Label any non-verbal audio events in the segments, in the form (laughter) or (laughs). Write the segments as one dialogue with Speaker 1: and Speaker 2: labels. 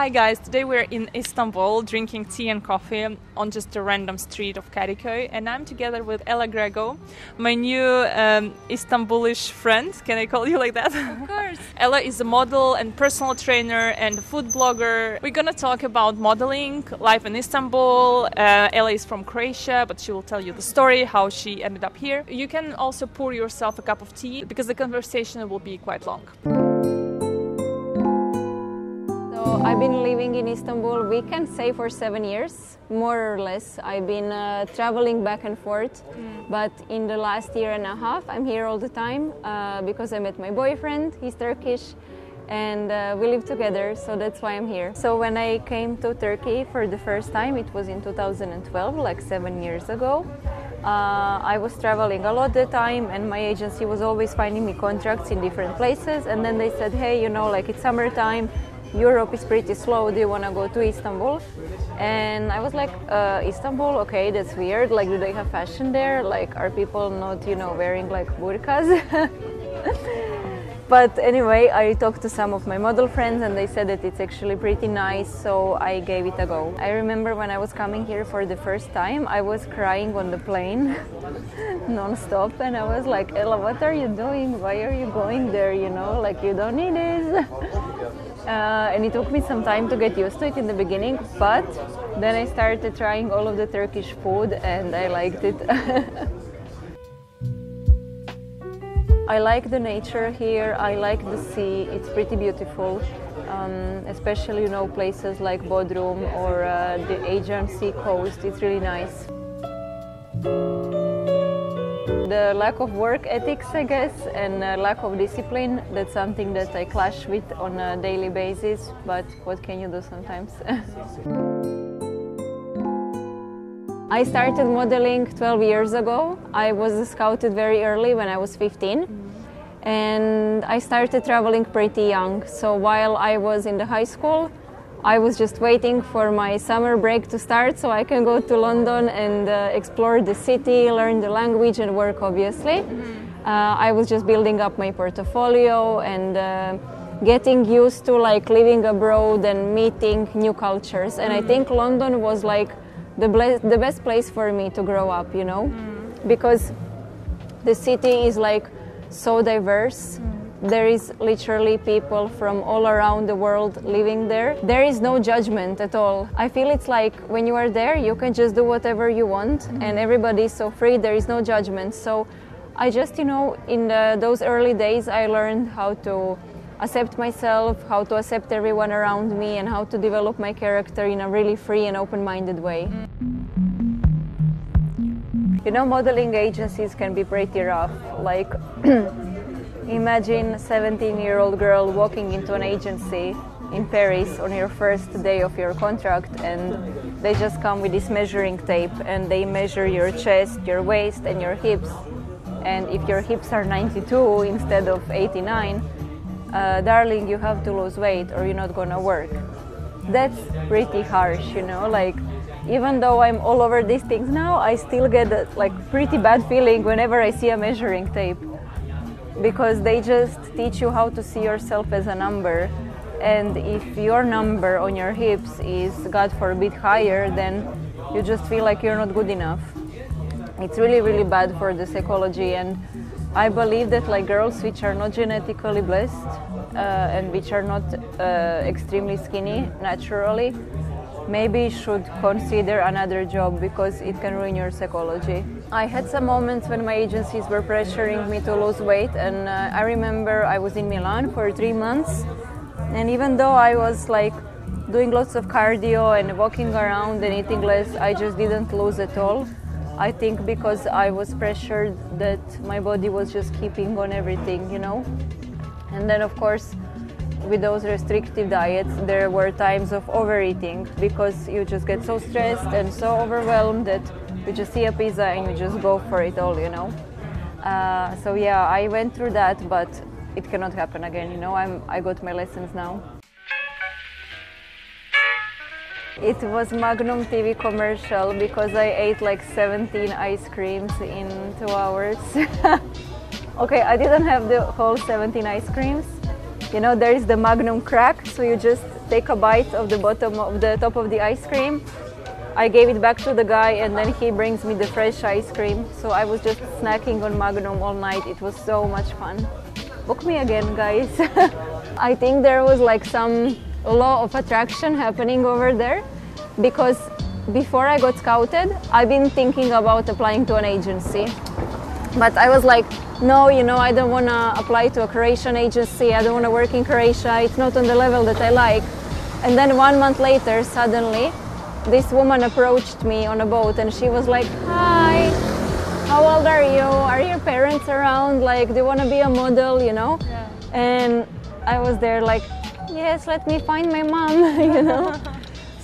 Speaker 1: Hi guys, today we're in Istanbul drinking tea and coffee on just a random street of Kadıköy and I'm together with Ela Grego, my new um, Istanbulish friend. Can I call you like that?
Speaker 2: Of course. (laughs)
Speaker 1: Ela is a model and personal trainer and a food blogger. We're gonna talk about modeling, life in Istanbul. Uh, Ela is from Croatia, but she will tell you the story, how she ended up here. You can also pour yourself a cup of tea because the conversation will be quite long.
Speaker 2: So I've been living in Istanbul, we can say for seven years, more or less. I've been uh, traveling back and forth, but in the last year and a half, I'm here all the time uh, because I met my boyfriend, he's Turkish, and uh, we live together, so that's why I'm here. So when I came to Turkey for the first time, it was in 2012, like seven years ago. Uh, I was traveling a lot at the time, and my agency was always finding me contracts in different places. And then they said, "Hey, you know, like it's summertime, Europe is pretty slow. Do you want to go to Istanbul?" And I was like, uh, "Istanbul? Okay, that's weird. Like, do they have fashion there? Like, are people not, you know, wearing like burqas?" (laughs) But anyway, I talked to some of my model friends and they said that it's actually pretty nice, so I gave it a go. I remember when I was coming here for the first time, I was crying on the plane (laughs) non-stop and I was like, Ela, what are you doing? Why are you going there? You know, like you don't need this. (laughs) Uh, and it took me some time to get used to it in the beginning, but then I started trying all of the Turkish food and I liked it. (laughs) I like the nature here. I like the sea. It's pretty beautiful, um, especially you know places like Bodrum or uh, the Aegean Sea coast. It's really nice. The lack of work ethics, I guess, and uh, lack of discipline, that's something that I clash with on a daily basis, but what can you do sometimes? (laughs) I started modeling 12 years ago. I was scouted very early when I was 15. And I started traveling pretty young. So while I was in the high school, I was just waiting for my summer break to start so I can go to London and uh, explore the city, learn the language, and work, obviously. Uh, I was just building up my portfolio and uh, getting used to like living abroad and meeting new cultures. And I think London was like the, ble- the best place for me to grow up, you know, because the city is like so diverse. There is literally people from all around the world living there. There is no judgment at all. I feel it's like when you are there, you can just do whatever you want, mm-hmm. and everybody is so free. There is no judgment. So I just, you know, in the, those early days, I learned how to accept myself, how to accept everyone around me, and how to develop my character in a really free and open minded way. Mm. You know, modeling agencies can be pretty rough. Like, (clears throat) (clears throat) imagine a 17 year old girl walking into an agency in Paris on your first day of your contract and they just come with this measuring tape and they measure your chest, your waist and your hips. And if your hips are 92 instead of 89, uh, darling, you have to lose weight or you're not gonna work. That's pretty harsh, you know, like even though I'm all over these things now, I still get a like pretty bad feeling whenever I see a measuring tape because they just teach you how to see yourself as a number. And if your number on your hips is, God forbid, higher, then you just feel like you're not good enough. It's really, really bad for the psychology. And I believe that like girls which are not genetically blessed uh, and which are not uh, extremely skinny naturally, maybe should consider another job because it can ruin your psychology. I had some moments when my agencies were pressuring me to lose weight, and uh, I remember I was in Milan for three months, and even though I was like doing lots of cardio and walking around and eating less, I just didn't lose at all. I think because I was pressured that my body was just keeping on everything, you know. And then, of course, with those restrictive diets, there were times of overeating because you just get so stressed and so overwhelmed that you just see a pizza and you just go for it all, you know. Uh, so yeah, I went through that, but it cannot happen again. You know, I'm I got my lessons now. It was Magnum TV commercial because I ate like 17 ice creams in two hours. (laughs) okay, I didn't have the whole 17 ice creams. You know, there is the Magnum crack, so you just take a bite of the bottom of the top of the ice cream. I gave it back to the guy and then he brings me the fresh ice cream. So I was just snacking on Magnum all night. It was so much fun. Book me again, guys. (laughs) I think there was like some law of attraction happening over there because before I got scouted, I've been thinking about applying to an agency. But I was like, no, you know, I don't want to apply to a Croatian agency. I don't want to work in Croatia. It's not on the level that I like. And then one month later, suddenly, this woman approached me on a boat and she was like, Hi, how old are you? Are your parents around? Like, do you want to be a model, you know? Yeah. And I was there like, Yes, let me find my mom, (laughs) you know? (laughs)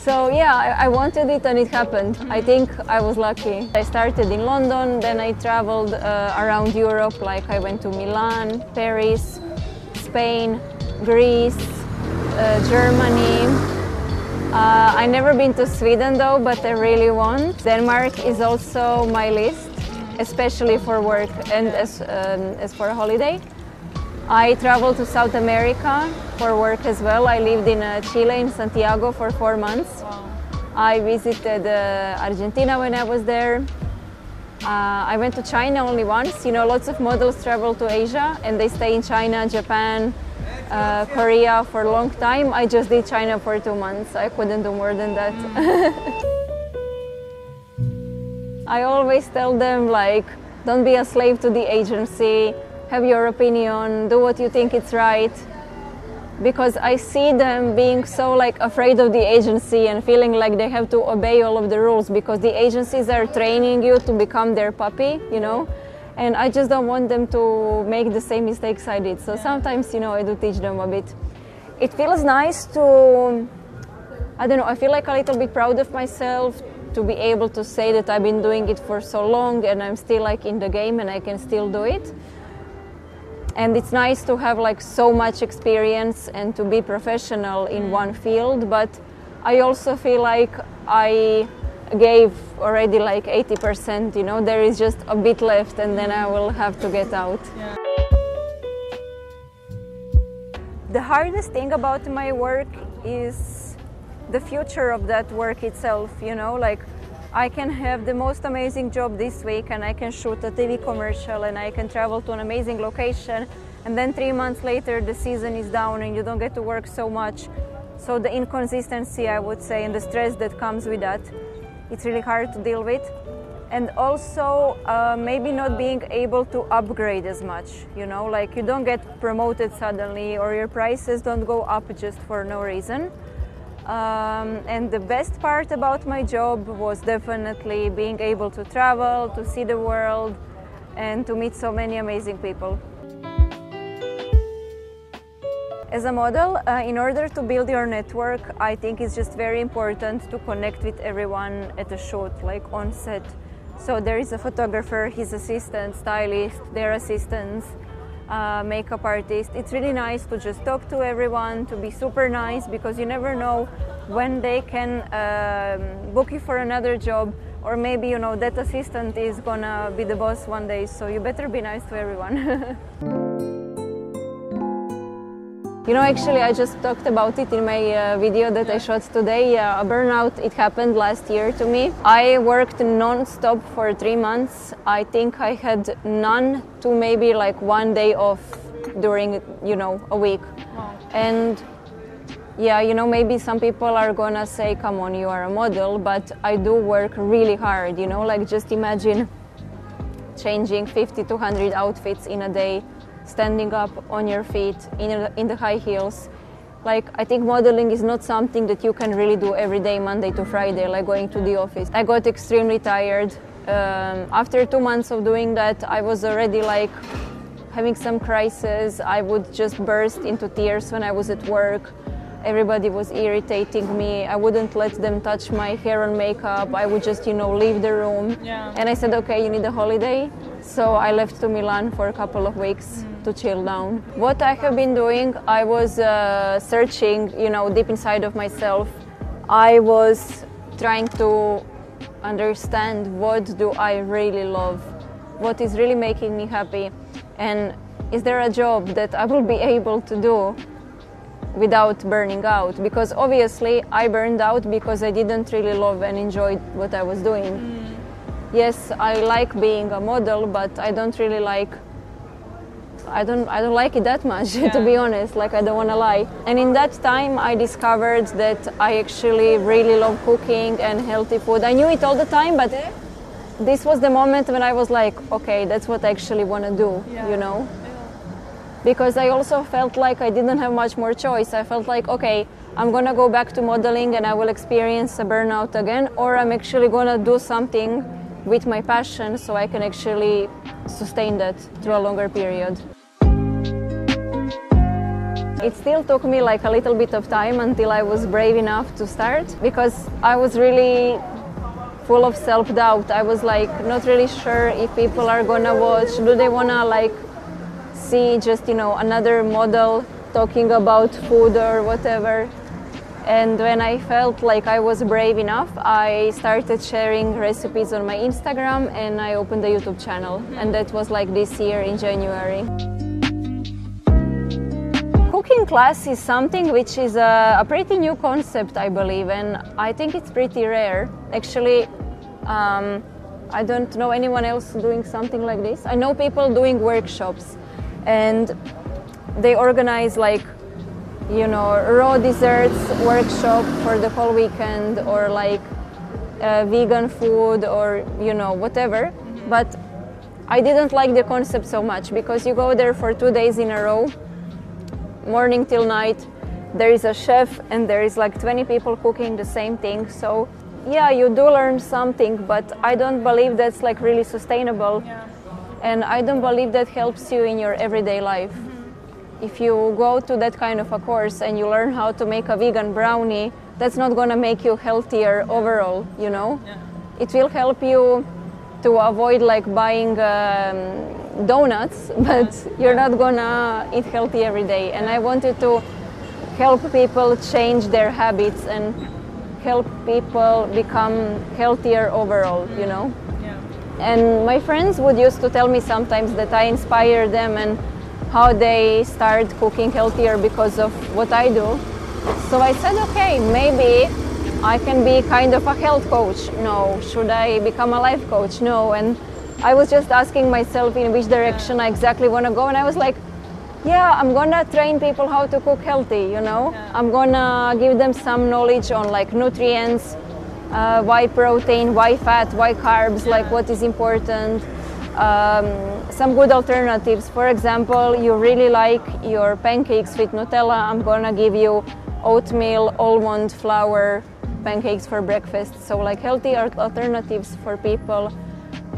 Speaker 2: So yeah, I, I, wanted it and it happened. I think I was lucky. I started in London, then I traveled uh, around Europe, like I went to Milan, Paris, Spain, Greece, uh, Germany. Uh, I never been to Sweden though, but I really want. Denmark is also my list, especially for work and as, um, as for a holiday. I traveled to South America for work as well. I lived in uh, Chile, in Santiago, for four months. Wow. I visited uh, Argentina when I was there. Uh, I went to China only once. You know, lots of models travel to Asia and they stay in China, Japan, uh, Korea for a long time. I just did China for two months. I couldn't do more than that. (laughs) I always tell them like, don't be a slave to the agency have your opinion, do what you think it's right. Because I see them being so like afraid of the agency and feeling like they have to obey all of the rules because the agencies are training you to become their puppy, you know. And I just don't want them to make the same mistakes I did. So sometimes, you know, I do teach them a bit. It feels nice to, I don't know, I feel like a little bit proud of myself to be able to say that I've been doing it for so long and I'm still like in the game and I can still do it and it's nice to have like so much experience and to be professional in mm. one field but i also feel like i gave already like 80% you know there is just a bit left and then i will have to get out yeah. the hardest thing about my work is the future of that work itself you know like I can have the most amazing job this week and I can shoot a TV commercial and I can travel to an amazing location and then three months later the season is down and you don't get to work so much. So the inconsistency I would say and the stress that comes with that, it's really hard to deal with. And also uh, maybe not being able to upgrade as much, you know, like you don't get promoted suddenly or your prices don't go up just for no reason. Um, and the best part about my job was definitely being able to travel, to see the world, and to meet so many amazing people. As a model, uh, in order to build your network, I think it's just very important to connect with everyone at a shoot, like on set. So there is a photographer, his assistant, stylist, their assistants, uh, makeup artist. It's really nice to just talk to everyone, to be super nice because you never know when they can um, book you for another job or maybe you know that assistant is gonna be the boss one day so you better be nice to everyone. (laughs) You know, actually, I just talked about it in my uh, video that I shot today. Uh, a burnout, it happened last year to me. I worked non-stop for three months. I think I had none to maybe like one day off during, you know, a week. Wow. And yeah, you know, maybe some people are gonna say, come on, you are a model, but I do work really hard, you know, like just imagine changing 50 to 100 outfits in a day standing up on your feet in, in the high heels. Like, I think modeling is not something that you can really do every day, Monday to Friday, like going to the office. I got extremely tired. Um, after two months of doing that, I was already like having some crisis. I would just burst into tears when I was at work. Everybody was irritating me. I wouldn't let them touch my hair and makeup. I would just, you know, leave the room. Yeah. And I said, okay, you need a holiday. So I left to Milan for a couple of weeks. Mm to chill down. What I have been doing, I was uh, searching, you know, deep inside of myself. I was trying to understand what do I really love, what is really making me happy, and is there a job that I will be able to do without burning out because obviously I burned out because I didn't really love and enjoy what I was doing. Mm. Yes, I like being a model, but I don't really like I don't I don't like it that much yeah. (laughs) to be honest like I don't want to lie and in that time I discovered that I actually really love cooking and healthy food I knew it all the time but this was the moment when I was like okay that's what I actually want to do yeah. you know because I also felt like I didn't have much more choice. I felt like, okay, I'm gonna go back to modeling and I will experience a burnout again, or I'm actually gonna do something with my passion so I can actually sustain that through a longer period. It still took me like a little bit of time until I was brave enough to start because I was really full of self-doubt. I was like not really sure if people are gonna watch, do they wanna like see just you know another model talking about food or whatever and when i felt like i was brave enough i started sharing recipes on my instagram and i opened a youtube channel. And that was like this year in january. Cooking class is something which is a, a pretty new concept i believe and i think it's pretty rare. Actually um, i don't know anyone else doing something like this. I know people doing workshops and they organize like you know raw desserts workshop for the whole weekend or like uh, vegan food or you know whatever. But i didn't like the concept so much because you go there for two days in a row morning till night. There is a chef and there is like 20 people cooking the same thing. So yeah you do learn something but i don't believe that's like really sustainable. Yeah. And I don't believe that helps you in your everyday life. If you go to that kind of a course and you learn how to make a vegan brownie, that's not going to make you healthier overall, you know? Yeah. It will help you to avoid like buying um, donuts, (laughs) but you're not gonna eat healthy every day. And I wanted to help people change their habits and help people become healthier overall, you know? And my friends would used to tell me sometimes that I inspire them and how they start cooking healthier because of what I do. So I said, okay, maybe I can be kind of a health coach. No. Should I become a life coach? No. And I was just asking myself in which direction I exactly want to go. And I was like, yeah, I'm gonna train people how to cook healthy, you know? I'm gonna give them some knowledge on like nutrients, uh, why protein, why fat, why carbs, like what is important. Um, some good alternatives. For example, you really like your pancakes with Nutella, I'm gonna give you oatmeal, almond flour pancakes for breakfast. So, like healthy alternatives for people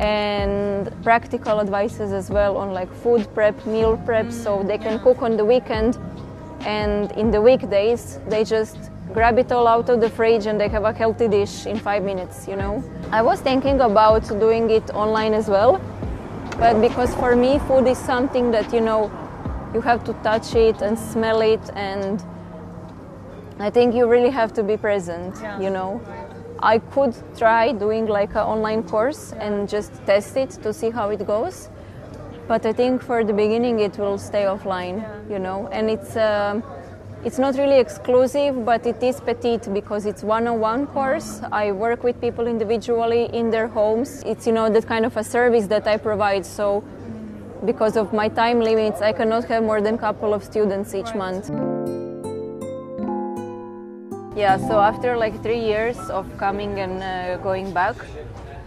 Speaker 2: and practical advices as well on like food prep, meal prep, mm, so they can cook on the weekend and in the weekdays they just grab it all out of the fridge and they have a healthy dish in five minutes, you know. I was thinking about doing it online as well, but because for me, food is something that, you know, you have to touch it and smell it, and I think you really have to be present, yeah. you know. I could try doing like an online course and just test it to see how it goes. But I think for the beginning it will stay offline, yeah. you know, and it's um, it's not really exclusive, but it is petite because it's one-on-one course. I work with people individually in their homes. It's you know that kind of a service that I provide. So because of my time limits, I cannot have more than a couple of students each month. Yeah, so after like three years of coming and uh, going back,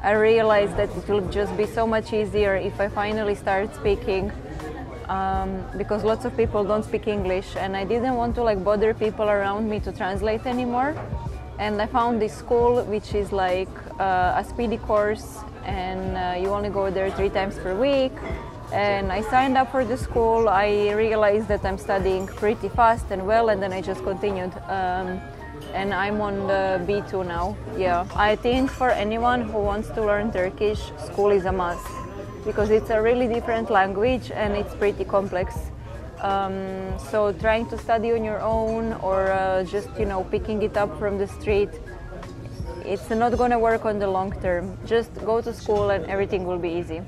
Speaker 2: I realized that it will just be so much easier if I finally start speaking um, because lots of people don't speak English and I didn't want to like bother people around me to translate anymore. And I found this school which is like uh, a speedy course and uh, you only go there three times per week. And I signed up for the school. I realized that I'm studying pretty fast and well, and then I just continued. Um, and I'm on the B2 now. Yeah, I think for anyone who wants to learn Turkish, school is a must because it's a really different language and it's pretty complex. Um, so trying to study on your own or uh, just you know picking it up from the street, it's not going to work on the long term. Just go to school and everything will be easy.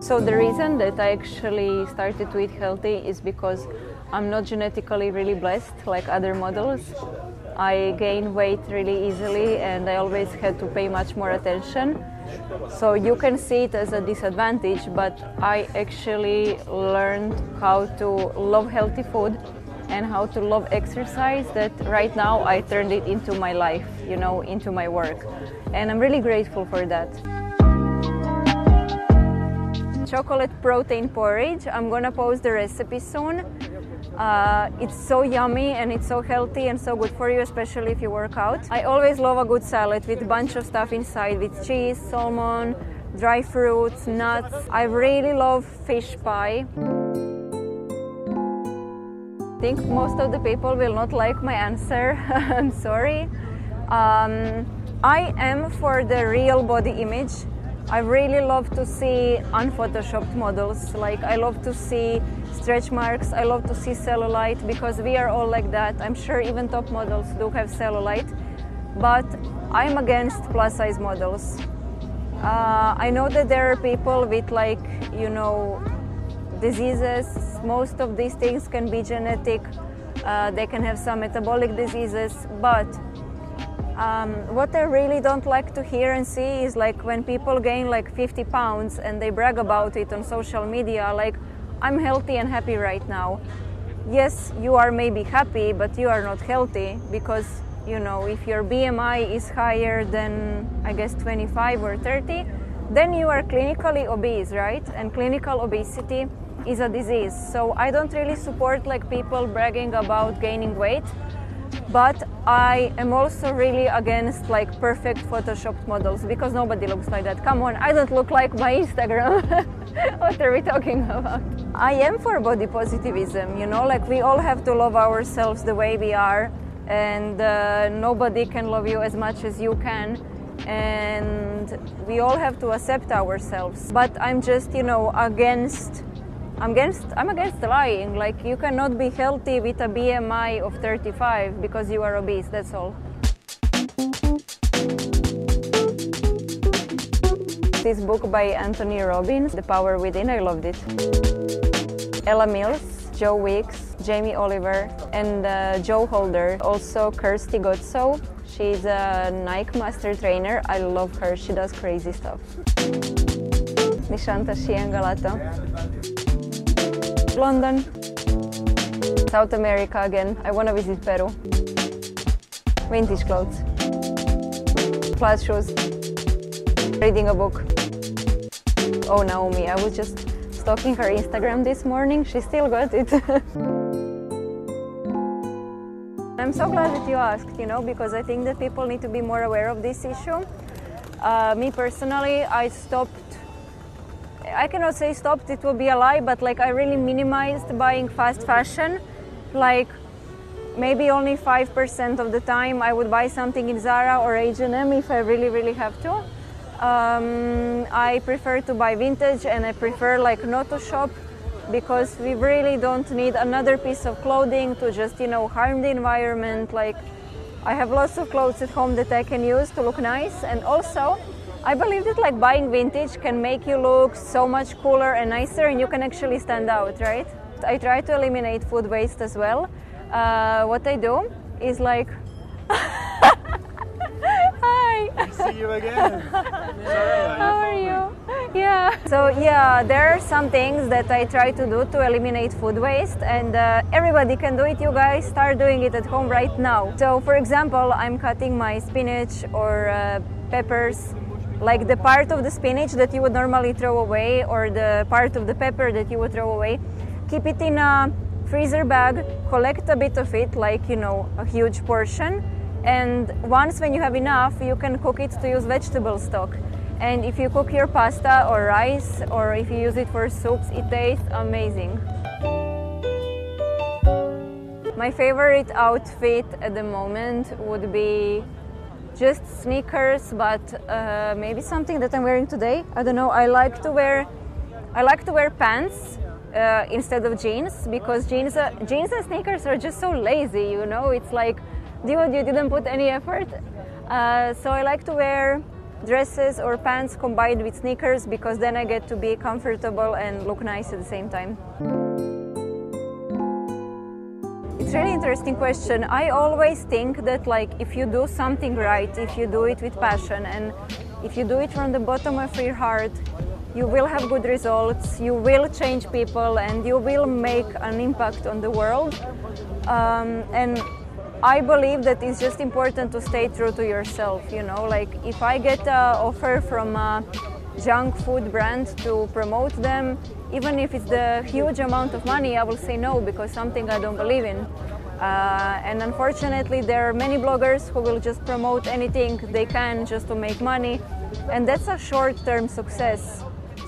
Speaker 2: So the reason that I actually started to eat healthy is because I'm not genetically really blessed like other models. I gain weight really easily and I always had to pay much more attention. So you can see it as a disadvantage, but I actually learned how to love healthy food and how to love exercise that right now I turned it into my life, you know, into my work. And I'm really grateful for that. Chocolate protein porridge. I'm gonna post the recipe soon. Uh, it's so yummy and it's so healthy and so good for you, especially if you work out. I always love a good salad with a bunch of stuff inside, with cheese, salmon, dry fruits, nuts. I really love fish pie. I think most of the people will not like my answer. (laughs) I'm sorry. Um, I am for the real body image. I really love to see unphotoshopped models. Like I love to see stretch marks. I love to see cellulite because we are all like that. I'm sure even top models do have cellulite, but I'm against plus size models. Uh, I know that there are people with like you know diseases. Most of these things can be genetic. Uh, they can have some metabolic diseases, but um, what I really don't like to hear and see is like when people gain like 50 pounds and they brag about it on social media, like, I'm healthy and happy right now. Yes, you are maybe happy, but you are not healthy because, you know, if your BMI is higher than, I guess, 25 or 30, then you are clinically obese, right? And clinical obesity is a disease. So I don't really support like people bragging about gaining weight, but I am also really against like perfect photoshopped models because nobody looks like that. Come on, I don't look like my Instagram. (laughs) what are we talking about? I am for body positivism, you know, like we all have to love ourselves the way we are, and uh, nobody can love you as much as you can and we all have to accept ourselves but i'm just you know against I'm against I'm against lying. Like you cannot be healthy with a BMI of 35 because you are obese. That's all. This book by Anthony Robbins, The Power Within, I loved it. Ella Mills, Joe Wicks, Jamie Oliver, and uh, Joe Holder. Also Kirsty Godso. She's a Nike master trainer. I love her. She does crazy stuff. Nishanta Shiangalato. London, South America again. I want to visit Peru. Vintage clothes, Plus shoes, reading a book. Oh, Naomi, I was just stalking her Instagram this morning. She still got it. (laughs) I'm so glad that you asked, you know, because I think that people need to be more aware of this issue. Uh, me personally, I stopped I cannot say stopped, it will be a lie, but like I really minimized buying fast fashion. Like maybe only 5% of the time I would buy something in Zara or H&M if I really, really have to. Um, I prefer to buy vintage and I prefer like not to shop because we really don't need another piece of clothing to just, you know, harm the environment. Like I have lots of clothes at home that I can use to look nice and also I believe that like buying vintage can make you look so much cooler and nicer and you can actually stand out, right? I try to eliminate food waste as well. Uh, what I do is like (laughs) Hi.
Speaker 3: See you again.
Speaker 2: How are you? Yeah. So yeah, there are some things that I try to do to eliminate food waste, and uh, everybody can do it. You guys start doing it at home right now. So, for example, I'm cutting my spinach or uh, peppers like the part of the spinach that you would normally throw away or the part of the pepper that you would throw away keep it in a freezer bag collect a bit of it like you know a huge portion. And once when you have enough you can cook it to use vegetable stock. And if you cook your pasta or rice or if you use it for soups it tastes amazing. My favorite outfit at the moment would be just sneakers, but uh, maybe something that I'm wearing today. I don't know. I like to wear, I like to wear pants uh, instead of jeans because jeans, uh, jeans and sneakers are just so lazy. You know, it's like, dude, you didn't put any effort. Uh, so I like to wear dresses or pants combined with sneakers because then I get to be comfortable and look nice at the same time. It's really interesting question. I always think that like if you do something right, if you do it with passion and if you do it from the bottom of your heart, you will have good results, you will change people and you will make an impact on the world. Um, and I believe that it's just important to stay true to yourself, you know, like if I get an offer from a junk food brand to promote them, even if it's the huge amount of money, I will say no because something I don't believe in. Uh, and unfortunately, there are many bloggers who will just promote anything they can just to make money, and that's a short-term success.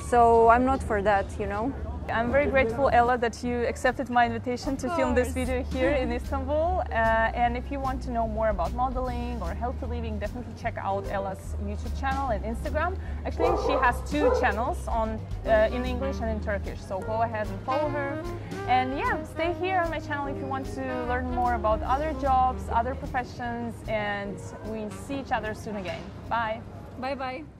Speaker 2: So I'm not for that, you know.
Speaker 1: I'm very grateful, Ela, that you accepted my invitation to film this video here in (laughs) Istanbul. Uh, and if you want to know more about modeling or healthy living, definitely check out Ela's YouTube channel and Instagram. Actually, she has two channels on uh, in English and in Turkish, so go ahead and follow her. And yeah, stay here on my channel if you want to learn more about other jobs, other professions, and we see each other soon again. Bye.
Speaker 2: Bye bye.